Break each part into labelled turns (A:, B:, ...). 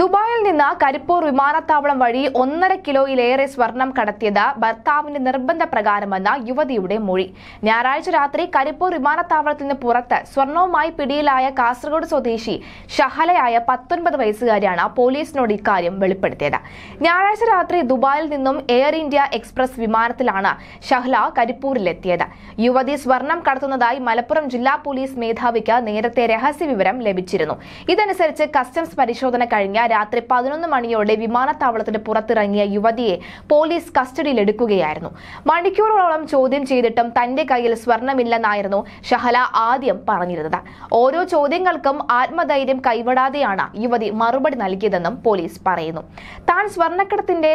A: ദുബായിൽ നിന്ന് കരിപ്പൂർ വിമാനത്താവളം വഴി ഒന്നര കിലോയിലേറെ സ്വർണം കടത്തിയത് ഭർത്താവിന്റെ നിർബന്ധ പ്രകാരമെന്ന യുവതിയുടെ മൊഴി. ഞായറാഴ്ച രാത്രി കരിപ്പൂർ വിമാനത്താവളത്തിൽ നിന്ന് പുറത്ത് സ്വർണവുമായി പിടിയിലായ കാസർഗോഡ് സ്വദേശി ഷഹലയായ പത്തൊൻപത് വയസ്സുകാരിയാണ് പോലീസിനോട് ഇക്കാര്യം വെളിപ്പെടുത്തിയത്. ഞായറാഴ്ച രാത്രി ദുബായിൽ നിന്നും എയർ ഇന്ത്യ എക്സ്പ്രസ് വിമാനത്തിലാണ് ഷഹ്ല കരിപ്പൂരിലെത്തിയത്. യുവതി സ്വർണം കടത്തുന്നതായി മലപ്പുറം ജില്ലാ പോലീസ് മേധാവിക്ക് നേരത്തെ രഹസ്യ വിവരം ലഭിച്ചിരുന്നു. ഇതനുസരിച്ച് കസ്റ്റംസ് പരിശോധന കഴിഞ്ഞ രാത്രി പതിനൊന്ന് മണിയോടെ വിമാനത്താവളത്തിന് പുറത്തിറങ്ങിയ യുവതിയെ പോലീസ് കസ്റ്റഡിയിലെടുക്കുകയായിരുന്നു. മണിക്കൂറോളം ചോദ്യം ചെയ്തിട്ടും തന്റെ കയ്യിൽ സ്വർണമില്ലെന്നായിരുന്നു ഷഹല ആദ്യം പറഞ്ഞിരുന്നത്. ഓരോ ചോദ്യങ്ങൾക്കും ആത്മധൈര്യം കൈവിടാതെയാണ് യുവതി മറുപടി നൽകിയതെന്നും പോലീസ് പറയുന്നു. താൻ സ്വർണക്കടത്തിന്റെ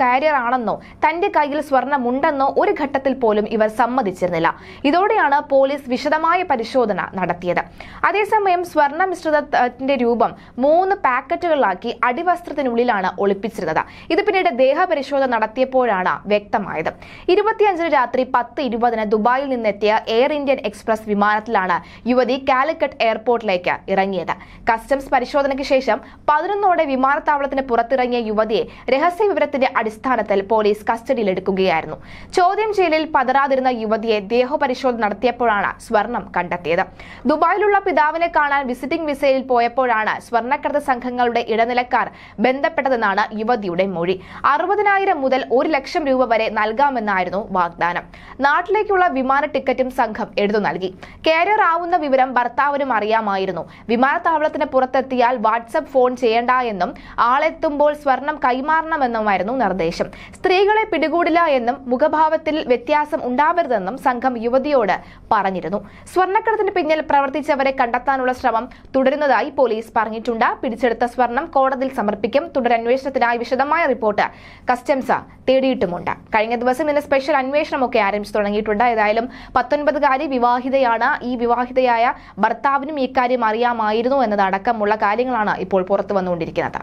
A: കാരിയർ ആണെന്നോ തന്റെ കയ്യിൽ സ്വർണമുണ്ടെന്നോ ഒരു ഘട്ടത്തിൽ പോലും ഇവർ സമ്മതിച്ചിരുന്നില്ല. ഇതോടെയാണ് പോലീസ് വിശദമായ പരിശോധന നടത്തിയത്. അതേസമയം സ്വർണ മിശ്രിതത്തിന്റെ രൂപം മൂന്ന് പാക്കറ്റുകളിലാക്കി അടിവസ്ത്രത്തിനുള്ളിലാണ് ഒളിപ്പിച്ചിരുന്നത്. ഇത് പിന്നീട് ദേഹപരിശോധന നടത്തിയപ്പോഴാണ് വ്യക്തമായത്. ഇരുപത്തിയഞ്ചിന് രാത്രി പത്ത് ഇരുപതിന് ദുബായിൽ നിന്നെത്തിയ എയർ ഇന്ത്യൻ എക്സ്പ്രസ് വിമാനത്തിലാണ് യുവതി കാലിക്കറ്റ് എയർപോർട്ടിലേക്ക് ഇറങ്ങിയത്. കസ്റ്റംസ് പരിശോധനയ്ക്ക് ശേഷം പതിനൊന്നോടെ വിമാനത്താവളത്തിന് പുറത്തിറങ്ങിയ യുവതിയെ രഹസ്യ വിവരത്തിന്റെ അടിസ്ഥാനത്തിൽ പോലീസ് കസ്റ്റഡിയിലെടുക്കുകയായിരുന്നു. ചോദ്യം ചെയ്യലിൽ പതറാതിരുന്ന യുവതിയെ ദേഹപരിശോധന നടത്തിയപ്പോഴാണ് സ്വർണം കണ്ടെത്തിയത്. ദുബായിലുള്ള പിതാവിനെ കാണാൻ വിസിറ്റിംഗ് വിസയിൽ പോയപ്പോഴാണ് സ്വർണക്കടത്ത് സംഘങ്ങളുടെ ഇടനിലക്കാർ ബന്ധപ്പെട്ടതെന്നാണ് യുവതിയുടെ മൊഴി. അറുപതിനായിരം മുതൽ ഒരു ലക്ഷം രൂപ വരെ നൽകാമെന്നായിരുന്നു വാഗ്ദാനം. നാട്ടിലേക്കുള്ള വിമാന ടിക്കറ്റും സംഘം എടുത്തു നൽകി. കാരിയർ ആവുന്ന വിവരം ഭർത്താവിനും അറിയാമായിരുന്നു. വിമാനത്താവളത്തിന് പുറത്തെത്തിയാൽ വാട്സപ്പ് ഫോൺ ചെയ്യേണ്ട എന്നും ആളെത്തുമ്പോൾ സ്വർണം കൈമാറണമെന്നുമായിരുന്നു നിർദ്ദേശം. സ്ത്രീകളെ പിടികൂടില്ല എന്നും മുഖഭാവത്തിൽ വ്യത്യാസം ഉണ്ടാവരുതെന്നും സംഘം യുവതിയോട് പറഞ്ഞിരുന്നു. സ്വർണക്കടത്തിന് പിന്നിൽ പ്രവർത്തിച്ചവരെ കണ്ടെത്താനുള്ള ശ്രമം തുടരുന്നതായി പോലീസ് പറഞ്ഞിട്ടുണ്ട്. പിടിച്ചെടുത്ത സ്വർണം കോടതിയിൽ സമർപ്പിക്കും. തുടരന്വേഷണത്തിനായി വിശദമായ റിപ്പോർട്ട് കസ്റ്റംസ് തേടിയിട്ടുമുണ്ട്. കഴിഞ്ഞ ദിവസം ഇതിന് സ്പെഷ്യൽ അന്വേഷണമൊക്കെ ആരംഭിച്ചു തുടങ്ങിയിട്ടുണ്ട്. ഏതായാലും പത്തൊൻപതുകാരി വിവാഹിതയാണ്. ഈ വിവാഹിതയായ ഭർത്താവിനും ഇക്കാര്യം അറിയാമായിരുന്നു എന്നതടക്കമുള്ള കാര്യങ്ങളാണ് ഇപ്പോൾ പുറത്തു വന്നുകൊണ്ടിരിക്കുന്നത്.